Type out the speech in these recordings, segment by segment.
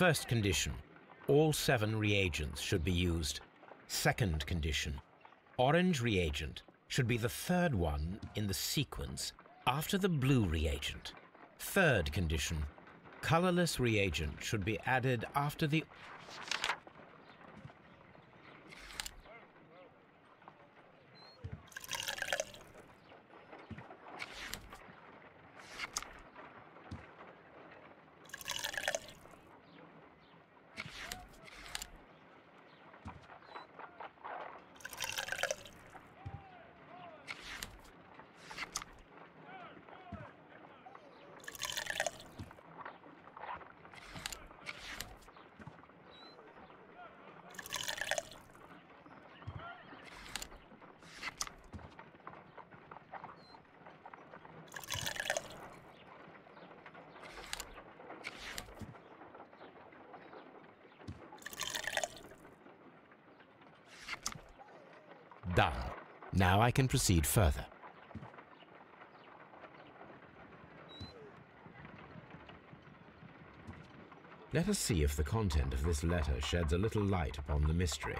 First condition, all seven reagents should be used. Second condition, orange reagent should be the third one in the sequence after the blue reagent. Third condition, colorless reagent should be added after the Done. Now I can proceed further. Let us see if the content of this letter sheds a little light upon the mystery.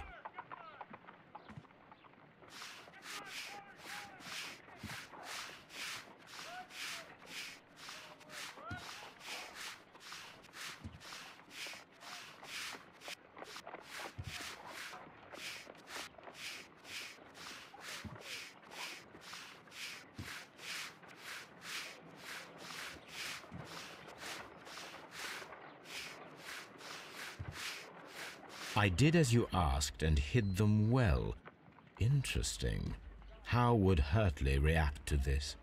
I did as you asked and hid them well. Interesting. How would Hurtley react to this?